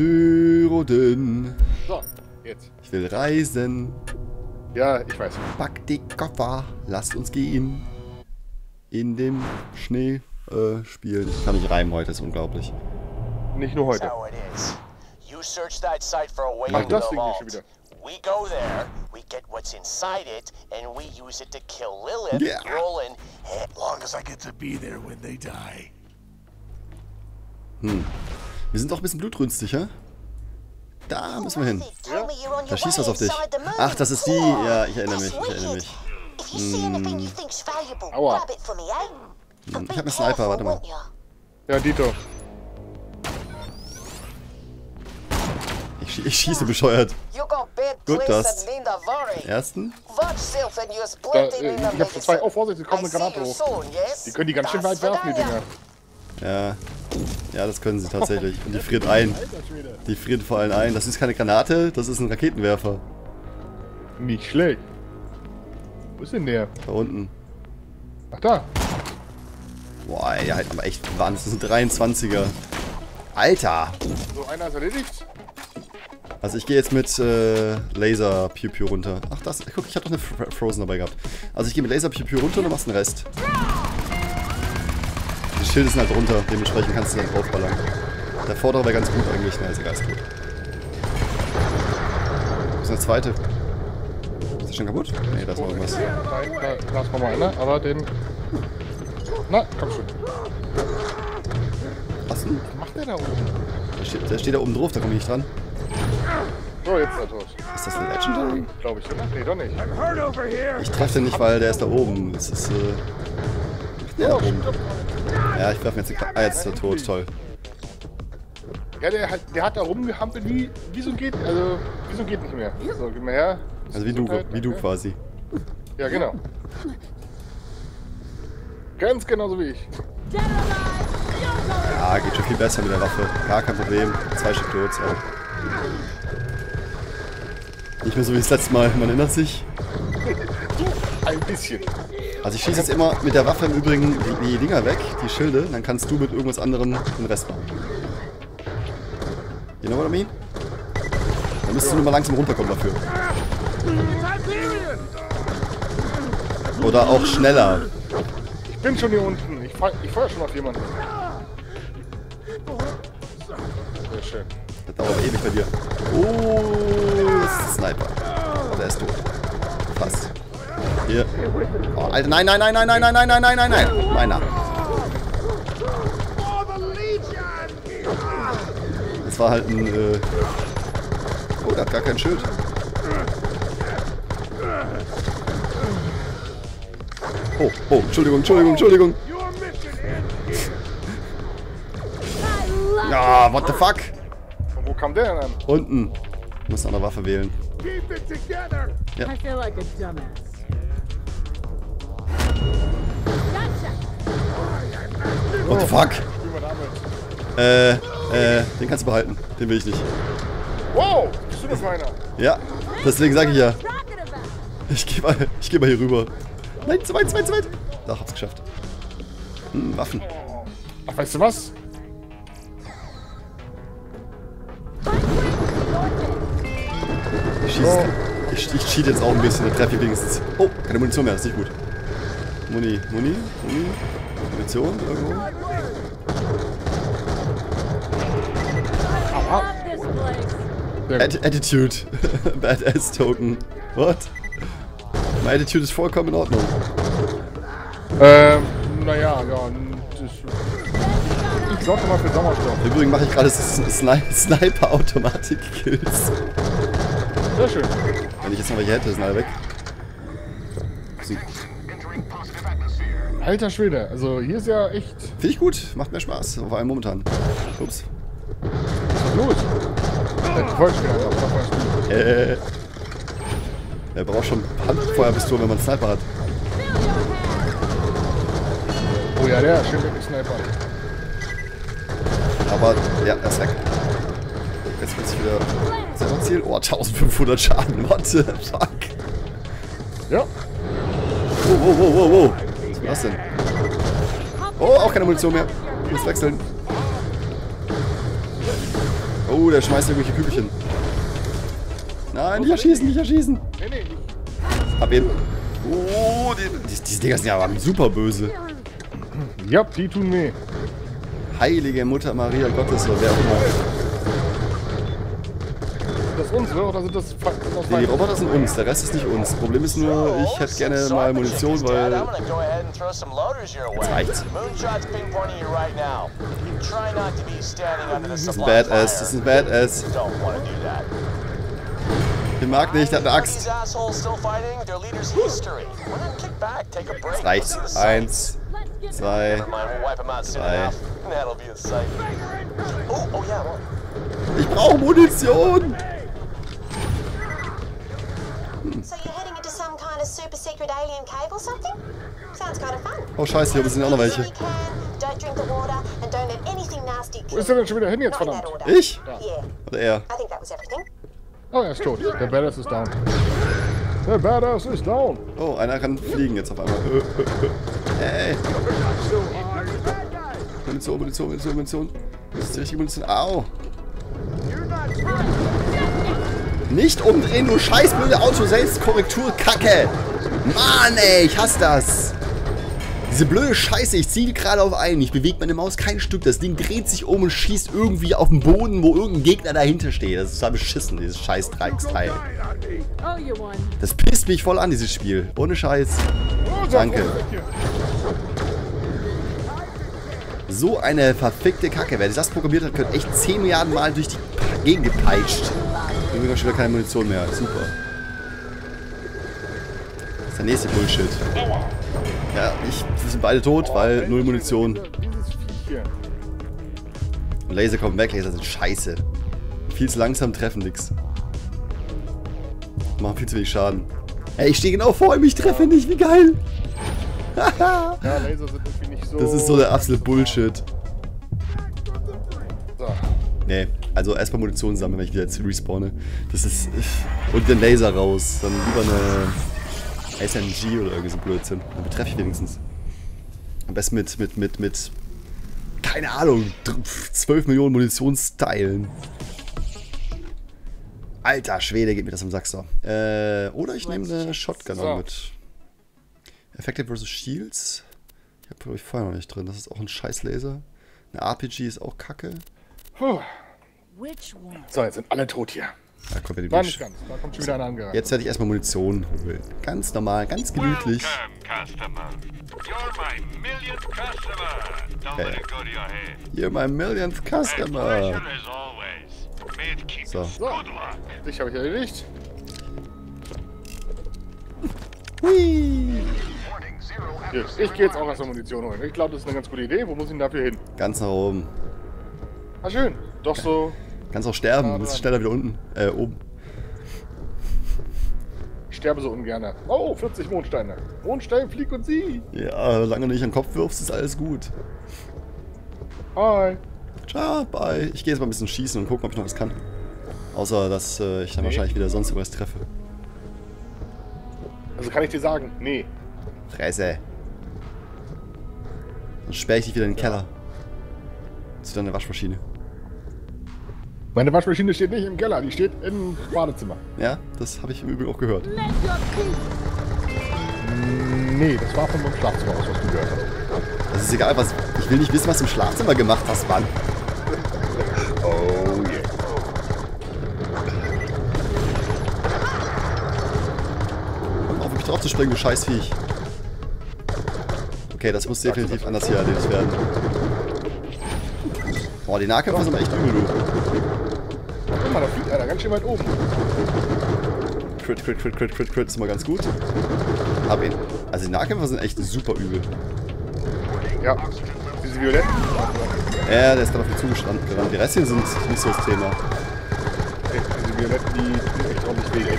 Süroden. So, jetzt. Ich will reisen. Ja, ich weiß. Pack die Koffer. Lasst uns gehen. In dem Schnee äh, spielen. Ich kann nicht reimen heute, ist unglaublich. Nicht nur heute. Mach das Ding nicht schon wieder. We go there, we get what's inside it, and we use it to kill Lilith, Yeah. Roland, and Long as I get to be there when they die. Wir sind doch ein bisschen blutrünstig, hä? Da müssen wir hin. Da schießt was auf dich. Ach, das ist die. Ja, ich erinnere mich, ich erinnere mich. Aua. Hm, ich hab einen Sniper, warte mal. Ja, Dito. Ich, ich schieße bescheuert. Gut, das. Ersten? Da, Da, äh, ich hab zwei. Oh, Vorsicht, es kommt eine Granate hoch. Die können die ganz schön weit werfen, die Dinger. Ja. Ja, das können sie tatsächlich. Und die friert ein. Die friert vor allem ein. Das ist keine Granate, das ist ein Raketenwerfer. Nicht schlecht. Wo ist denn der? Da unten. Ach, da. Boah, ey, halt aber echt Wahnsinn. Das sind 23er. Alter! So, einer ist erledigt. Also ich gehe jetzt mit äh, Laser Pew Pew runter. Ach das, guck, ich habe doch eine Fr Frozen dabei gehabt. Also ich gehe mit Laser Pew Pew runter und du machst den Rest. Die Schilde sind halt runter, dementsprechend kannst du dann draufballern. Der vordere wäre ganz gut eigentlich, na ist egal, ist gut. Wo ist denn der zweite? Ist der schon kaputt? Nee, da ist noch irgendwas. Nein, da, da ist nochmal einer, aber den... Na, komm schon. Was denn? Was macht der da oben? Der steht, der steht da oben drauf, da komme ich nicht dran. So, jetzt ist er tot. Ist das ein Legendary? Glaube ich, oder? Nee, doch nicht. Ich treffe den nicht, weil der ist da oben. Das ist, äh... Der da oben. Ja, ich werfe jetzt den Kla Ah, jetzt ist er tot, toll. Ja, der hat, der hat da rumgehampelt wie, wie so ein geht, also, wie so geht nicht mehr. So, gib mal her. Also wie du, wie du quasi. Ja, genau. Ganz genauso wie ich. Ja, geht schon viel besser mit der Waffe. Gar kein Problem. Zwei Stück tot, ja. Nicht mehr so wie das letzte Mal, man erinnert sich. Ein bisschen. Also ich schieße jetzt immer mit der Waffe im Übrigen die, die Dinger weg, die Schilde, dann kannst du mit irgendwas anderem den Rest machen. You know what I mean? Dann müsstest du nur mal langsam runterkommen dafür. Oder auch schneller. Ich bin schon hier unten. Ich, fe ich feuer schon auf jemanden. Sehr schön. Das dauert aber ewig bei dir. Oh, das ist ein Sniper. Oh, der ist tot. Fast. Hier. Oh, Alter, nein, nein, nein, nein, nein, nein, nein, nein, nein, nein, nein. Meiner. Das war halt ein, äh... Oh, der hat gar kein Schild. Oh, oh, Entschuldigung, Entschuldigung, Entschuldigung. Ja, what the fuck? Und wo kam der denn an? Unten. Muss noch eine Waffe wählen. I feel like a dumbass. Gotcha! What the fuck? Äh, äh, den kannst du behalten. Den will ich nicht. Wow! Bist du das meiner? Ja, deswegen sage ich ja. Ich geh mal, ich geh mal hier rüber. Nein, zu weit, zu weit, zu weit. Ach, hab's geschafft. Hm, Waffen. Ach, weißt du was? Ich schieße. Ich, ich cheat jetzt auch ein bisschen, dann treffe ich wenigstens. Oh, keine Munition mehr, das ist nicht gut. Muni, Muni, Muni. Munition irgendwo. Love this place. Sehr gut. At Attitude. Badass Token. What? Meine Attitude ist vollkommen in Ordnung. Ähm, naja, ja. ich sorge mal für Sauerstoff. Im Übrigen mache ich gerade Sni Sniper-Automatik-Kills. Sehr schön. Wenn ich jetzt noch welche hätte, sind alle weg. Sie- Alter Schwede, also hier ist ja echt. Finde ich gut, macht mir Spaß, vor allem momentan. Ups. Was ist los? Spiel. Äh. Er braucht schon Handfeuerpistolen, wenn man einen Sniper hat. Oh ja, der, schön mit dem Sniper. Aber, ja, er ist weg. Jetzt wird's wieder selber Ziel. Oh, 1500 Schaden. What the fuck? Ja. Wow, wow, wow, wow, wow. Was war das denn? Oh, auch keine Munition mehr. Ich muss wechseln. Oh, der schmeißt irgendwelche Kügelchen. Nein, nicht erschießen, nicht erschießen. Hab ihn. Oh, die, die, diese Dinger sind ja aber super böse. Ja, die tun weh. Heilige Mutter Maria Gottes oder wer auch immer. Das ist unsere oder sind das, das Nee, die? Roboter sind uns, der Rest ist nicht uns. Problem ist nur, ich hätte gerne mal Munition, weil... Way. reicht's. Das ist ein Badass, das ist ein Badass. Ich mag nicht, der hat eine Axt. these assholes still fighting? Their leader's history. Why Oh scheiße, hier sind auch noch welche. Wo ist der denn schon wieder hin jetzt, verdammt? Ich? Oder er? Oh, er ist tot. Der Badass ist down. Der Badass ist down. Oh, einer kann fliegen jetzt auf einmal. Hey! Munition, Munition, Munition, Munition. Das ist die richtige Munition. Au! Nicht umdrehen, du scheiß blöde Auto-Selbstkorrektur-Kacke! Mann, ey, ich hasse das! Diese blöde Scheiße, ich ziele gerade auf einen, ich bewege meine Maus kein Stück, das Ding dreht sich um und schießt irgendwie auf den Boden, wo irgendein Gegner dahinter steht. Das ist total beschissen, dieses scheiß Dreiecksteil. Das pisst mich voll an, dieses Spiel. Ohne Scheiß. Danke. So eine verfickte Kacke. Wer das programmiert hat, könnte echt 10 Milliarden Mal durch die Gegend gepeitscht. Irgendwie wir schon wieder keine Munition mehr. Super. Der nächste Bullshit. Ja, ich, wir sind beide tot, weil null Munition. Und Laser kommen weg, Laser sind scheiße. Viel zu langsam, treffen nix. Machen viel zu wenig Schaden. Ey, ich stehe genau vor ihm, ich treffe nicht, wie geil. Ja, Laser sind irgendwie nicht so... Das ist so der absolute Bullshit. Nee, also erstmal Munition sammeln, wenn ich wieder jetzt respawne. Das ist. Und den Laser raus. Dann lieber eine SMG oder irgendwie so Blödsinn. Dann betreffe ich wenigstens. Am besten mit, mit, mit, mit. Keine Ahnung, 12 Millionen Munitionsteilen. Alter Schwede, geht mir das am Sack so. Äh, oder ich nehme eine Shotgun So. mit. Effective vs. Shields. Ich habe glaube ich vorher noch nicht drin. Das ist auch ein scheiß Laser. Eine RPG ist auch kacke. Puh. Which one? So, jetzt sind alle tot hier. Da kommt ja die War Bitch. nicht ganz. Da kommt schon wieder einer angerannt. Jetzt werde ich erstmal Munition holen. Ganz normal, ganz gemütlich. You're my millionth customer. So. luck. Dich habe ich erledigt. Hui. Ich gehe jetzt auch erstmal Munition holen. Ich glaube, das ist eine ganz gute Idee. Wo muss ich denn dafür hin? Ganz nach oben. Ah, schön. Doch so Kannst auch sterben, du bist schneller wieder unten. Äh, oben. sterbe so ungern. Oh, 40 Mondsteine. Mondstein, flieg und sieh. Ja, solange du nicht an den Kopf wirfst, ist alles gut. Hi. Ciao, bye. Ich gehe jetzt mal ein bisschen schießen und gucken, ob ich noch was kann. Außer, dass äh, ich dann Nee. wahrscheinlich wieder sonst irgendwas treffe. Also kann ich dir sagen, nee. Fresse. Dann sperre ich dich wieder in den Keller. Zu deiner Waschmaschine. Meine Waschmaschine steht nicht im Keller, die steht im Badezimmer. Ja, das habe ich im Übrigen auch gehört. Nee, das war von meinem Schlafzimmer aus, was du gehört hast. Das ist egal, was. Ich will nicht wissen, was du im Schlafzimmer gemacht hast, Mann. Oh yeah. Komm auf mich drauf zu springen, du Scheißviech. Okay, das muss definitiv anders hier erledigt werden. Boah, die Nahkämpfer sind aber echt übel, du. Guck mal, da fliegt einer ganz schön weit oben. Crit, crit, crit, crit, crit, crit ist immer ganz gut. Hab ihn. Also die Nahkämpfer sind echt super übel. Ja. Diese Violetten. Ja, der ist gerade auf mich zugestanden gerannt. Die Restchen sind nicht so das Thema. Ey, Diese Violetten, die tun echt ordentlich weh.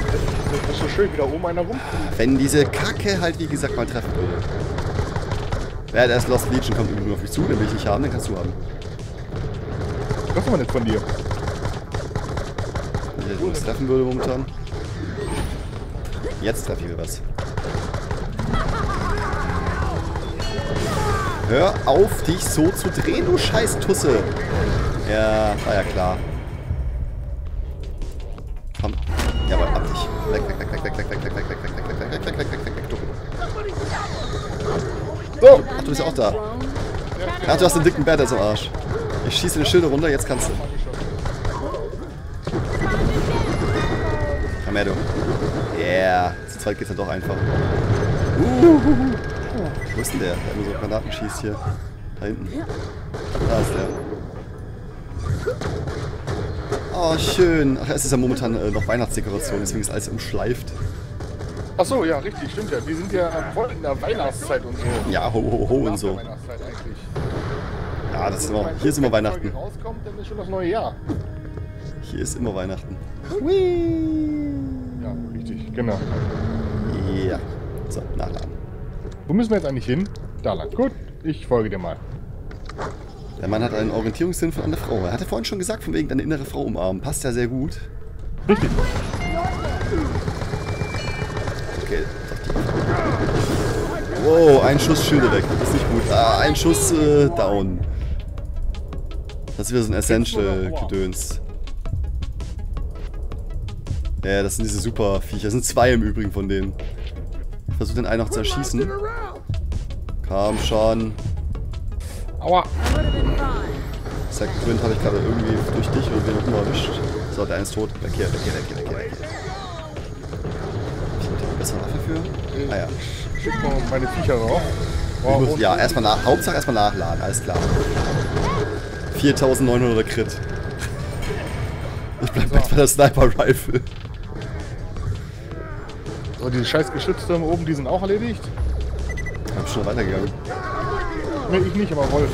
Das ist so schön, wie da oben einer rum. Wenn diese Kacke halt, wie gesagt, mal treffen würde. Ja, der ist Lost Legion, kommt übrigens auf mich zu, den will ich nicht haben, den kannst du haben. Das ist aber nicht von dir. Wenn ich was treffen würde momentan. Jetzt treffe ich was. Hör auf, dich so zu drehen, du scheiß Tusse. Ja, war ja klar. Komm. Jawohl, ab dich. Weg, weg, weg, weg, weg, weg, weg, weg, weg, weg, weg, weg, weg, weg, weg, weg, weg, weg, weg, So, ach, du bist auch da. Ach, du hast den dicken Badass im Arsch. Ich schieße die Schilder runter, jetzt kannst du. Komm her, du. Yeah. Zu zweit geht's ja doch einfach. Uhuhu. Wo ist denn der, der immer so Granaten schießt hier? Da hinten. Da ist der. Oh, schön. Ach, es ist ja momentan äh, noch Weihnachtsdekoration, deswegen ist alles umschleift. ach so, ja, richtig, stimmt ja. Wir sind ja voll in der Weihnachtszeit und so. Ja, ho, ho, ho und so. Weihnachtszeit eigentlich. Ja, das ist immer, hier ist immer Wenn Weihnachten. Folge rauskommt, dann ist schon das neue Jahr. Hier ist immer Weihnachten. Ja, richtig, genau. Ja. So, nachladen. Wo müssen wir jetzt eigentlich hin? Da lang. Gut, ich folge dir mal. Der Mann hat einen Orientierungssinn von einer Frau. Er hatte vorhin schon gesagt, von wegen deine innere Frau umarmen. Passt ja sehr gut. Richtig. Okay. Wow, ein Schuss Schilde weg. Das ist nicht gut. Ah, ein Schuss äh, down. Das ist wieder so ein Essential-Gedöns. Ja, das sind diese super Viecher. Das sind zwei im Übrigen von denen. Ich versuche den einen noch zu erschießen. Komm schon. Aua. Zack, Wind habe ich gerade irgendwie durch dich oder wen auch immer erwischt. So, der eine ist tot. Weg hier, weg hier, weg hier, weg hier, weg hier. Ich hab eine bessere Waffe für. Ah ja. Schick mal meine Viecher rauf. Ich und- ja, erstmal nach. Hauptsache erstmal nachladen, alles klar. 4900er Crit. Ich bleib jetzt bei der Sniper Rifle. So, diese scheiß Geschütztürme oben, die sind auch erledigt? Ich hab schon weitergegangen. Ne, ich nicht, aber Wolf.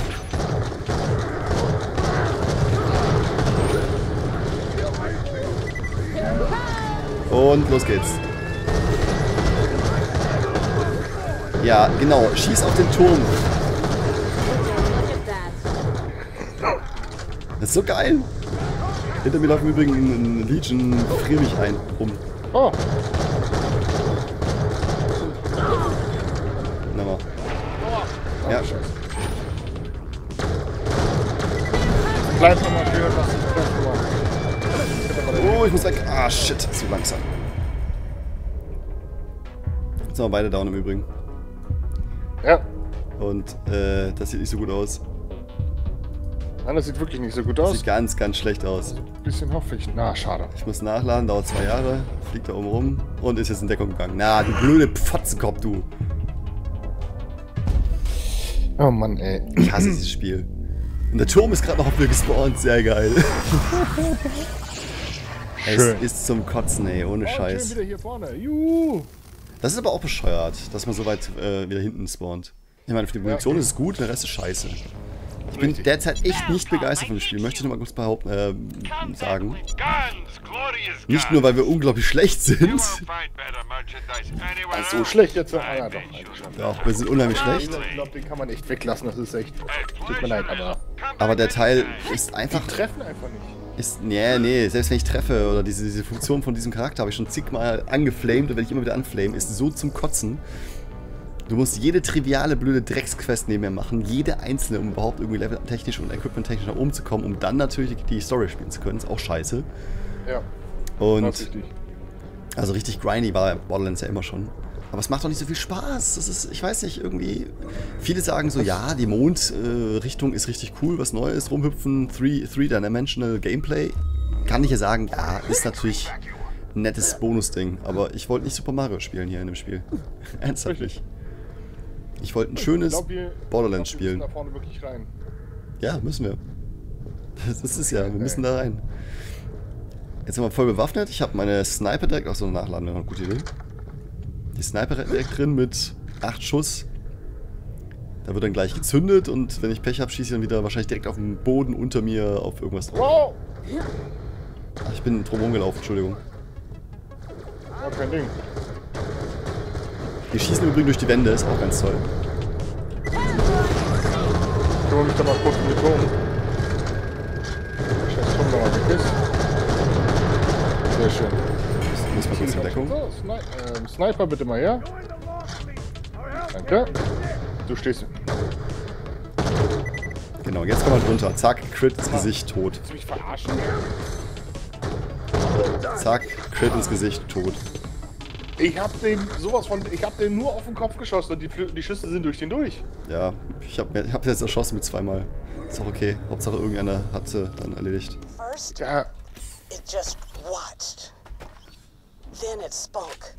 Und los geht's. Ja, genau. Schieß auf den Turm. Das ist so geil. Hinter mir läuft im Übrigen ein Legion Frier mich ein rum. Oh, Na mal. Ja, bleib noch mal schön, was. Oh, ich muss weg. Ah, shit. Zu langsam. Jetzt sind wir beide down im Übrigen. Ja, Und äh, das sieht nicht so gut aus. Nein, das sieht wirklich nicht so gut aus. Sieht ganz, ganz schlecht aus. bisschen hoffe ich. Na, schade. Ich muss nachladen, dauert zwei Jahre. Fliegt da oben rum und ist jetzt in Deckung gegangen. Na, du blöde Pfotzenkopf, du. Oh Mann, ey. Ich hasse dieses Spiel. Und der Turm ist gerade noch auf mir gespawnt. Sehr geil. Schön. Es ist zum Kotzen, ey. Ohne Oh, schön Scheiß. wieder hier vorne. Juhu. Das ist aber auch bescheuert, dass man so weit äh, wieder hinten spawnt. Ich meine, für die Munition ist es gut, der Rest ist scheiße. Ich bin derzeit echt nicht begeistert von dem Spiel, möchte ich nochmal kurz behaupten, äh, sagen. Nicht nur, weil wir unglaublich schlecht sind. Anywhere So schlecht jetzt. I ja, doch. Ja, wir sind unheimlich schlecht. Ich glaube, den kann man echt weglassen. Das ist echt. Tut mir leid, aber. Aber der Teil ist einfach... Treffen einfach nicht. Ist, nee, nee, selbst wenn ich treffe oder diese, diese Funktion von diesem Charakter habe ich schon zigmal angeflamed und wenn ich immer wieder anflame, ist so zum Kotzen. Du musst jede triviale, blöde Drecksquest neben mir machen, jede einzelne, um überhaupt irgendwie leveltechnisch und equipmenttechnisch nach oben zu kommen, um dann natürlich die Story spielen zu können. Ist auch scheiße. Ja, Und richtig. also richtig grindy war Borderlands ja immer schon. Aber es macht doch nicht so viel Spaß. Das ist, ich weiß nicht, irgendwie. Viele sagen so, ja, die Mondrichtung ist richtig cool, was Neues, rumhüpfen, Three-Dimensional Gameplay. Kann ich ja sagen, ja, ist natürlich ein nettes Bonusding. Aber ich wollte nicht Super Mario spielen hier in dem Spiel. Ernsthaft nicht. Ich wollte ein schönes glaub, wir- Borderlands glaub, wir spielen. müssen da vorne wirklich rein. Ja, müssen wir. Das ist es ja, wir müssen da rein. Jetzt sind wir voll bewaffnet. Ich habe meine Sniper direkt, achso, nachladen wäre eine gute Idee. Die Sniper direkt drin mit 8 Schuss. Da wird dann gleich gezündet und wenn ich Pech habe, schieße ich dann wieder wahrscheinlich direkt auf den Boden unter mir auf irgendwas drauf. Wow! Ach, ich bin drum rumgelaufen, Entschuldigung. Oh, kein Ding. Die schießen im Übrigen durch die Wände, ist auch ganz toll. Ich kümmere mich da mal kurz um den Turm. Scheiß Turm da mal ist. Sehr schön. Muss mal kurz in Deckung. So, Sni ähm, Sniper bitte mal her. Danke. Du stehst. Genau, jetzt kann man runter. Zack, Crit ins Gesicht, tot. Zack, Crit ins Gesicht, tot. Ich hab den sowas von. Ich hab den nur auf den Kopf geschossen und die, die Schüsse sind durch den durch. Ja, ich habe ich hab jetzt erschossen mit zweimal. Ist auch okay. Hauptsache irgendeiner hat sie dann erledigt. First, Ja, it just watched. Then it spoke.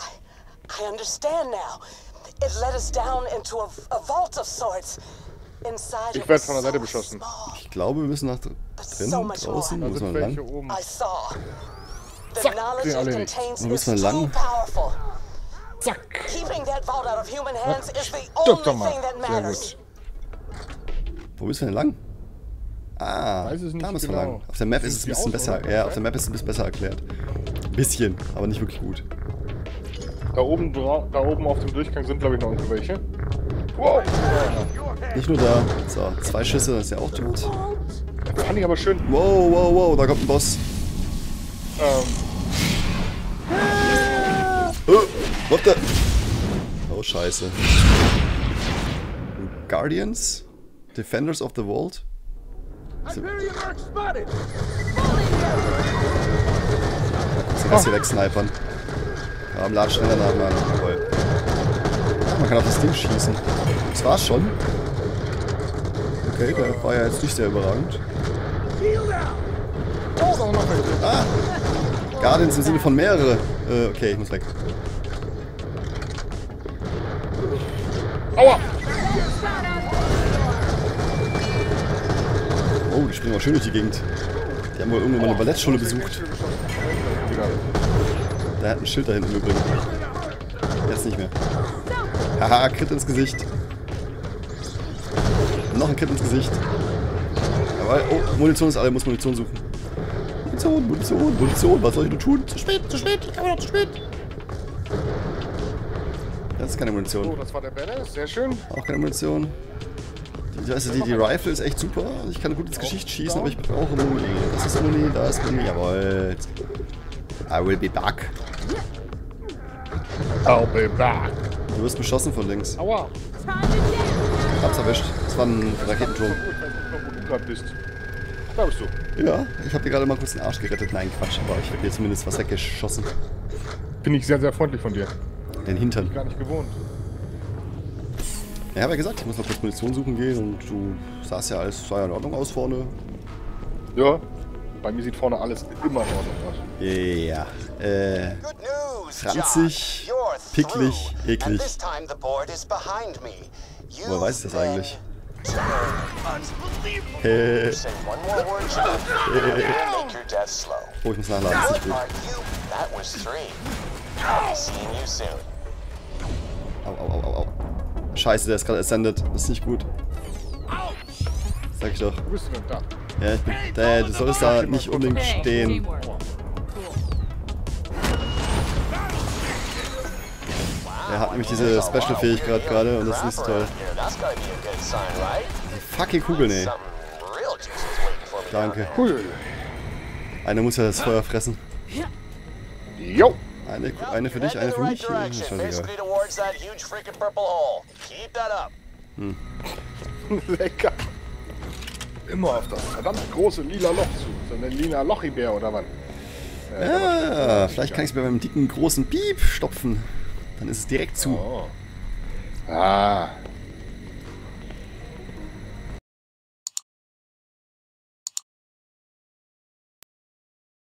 I, I understand now. It led us down into a, a vault of sorts. Inside Ich it werd was von der Seite so beschossen. small. Ich glaube, wir müssen nach drin, draußen. da wir welche lang? oben. I saw. The Zack, knowledge den erledigt. contains Wo müssen wir lang? Zack. Keeping that vault out of human hands is the Stirb only doch mal. thing that Sehr matters. gut. Wo müssen wir denn lang? Ah, Weiß es nicht da müssen wir genau. lang. Auf der Map ist es ein bisschen aus, besser. oder? Ja, auf der Map ist es ein bisschen besser erklärt. Ein bisschen, aber nicht wirklich gut. Da oben, da oben auf dem Durchgang sind, glaube ich, noch irgendwelche. Wow! Nicht nur da. So, zwei Schüsse, das ist ja auch tot. Fand ich aber schön. Wow, wow, wow, da kommt ein Boss. Ähm, Oh, what the? Oh, scheiße. Guardians? Defenders of the Vault? Sie das hier wegsnipern. Ja, am Laden schneller nach, Mann. Jawohl. Man kann auf das Ding schießen. Das war's schon. Okay, der war ja jetzt nicht sehr überragend. Oh, da. Ah! Guardians im Sinne von mehrere. Äh, okay, ich muss weg. Aua! Oh, die springen auch schön durch die Gegend. Die haben wohl irgendwann mal eine Ballettschule besucht. Der hat ein Schild da hinten übrigens. Jetzt nicht mehr. Haha, Crit ins Gesicht. Noch ein Crit ins Gesicht. Aber, oh, Munition ist alle, muss Munition suchen. Munition, Munition, Munition, was soll ich nur tun? Zu spät, zu spät, ich komme noch zu spät. Das ist keine Munition. das war der Badass. Sehr schön. Auch keine Munition. Die, weißt du, die, die Rifle ist echt super. Ich kann gut ins Geschicht schießen, aber ich brauche Muni. Das ist Muni, da ist Muni, jawohl. I will be back. I'll be back. Du wirst beschossen von links. Aua. Hab's erwischt. Das war ein Raketenturm. Ich weiß nicht wo du gerade bist. Da bist du. Ja, ich hab dir gerade mal kurz den Arsch gerettet. Nein, Quatsch, aber ich hab dir zumindest was weggeschossen. Finde ich sehr, sehr freundlich von dir. Den Hintern. Gar nicht gewohnt. Ja, ich hab ja gesagt, ich muss mal kurz Munition suchen gehen und du sahst ja alles, sah ja in Ordnung aus vorne. Ja. Bei mir sieht vorne alles immer in Ordnung aus. Ja, äh, Good news, Ranzig, Josh. You're picklig, eklig. Woher weiß ich das eigentlich? Unbelievable. Äh, oh, ich muss nachladen, ist nicht gut. Au, au, au, au, au. Scheiße, der ist gerade ascended. Das ist nicht gut. Sag ich doch. Wo bist du denn da? Ja, ich bin. Äh, du solltest da nicht unbedingt Hey, stehen. Er hat nämlich diese Special-Fähigkeit gerade und das ist nicht so toll. Right? Fucking Kugeln, ey. Danke. Cool. Einer muss ja das Feuer fressen. Jo. Eine, eine für dich, eine in für mich. Ja, Ist scheißegal. up. Lecker. Immer auf das verdammt große lila Loch zu. So eine lila Lochibär oder was? Äh, Ja, vielleicht kann ich es bei meinem dicken, großen Piep stopfen. Dann ist es direkt zu. Oh. Ah,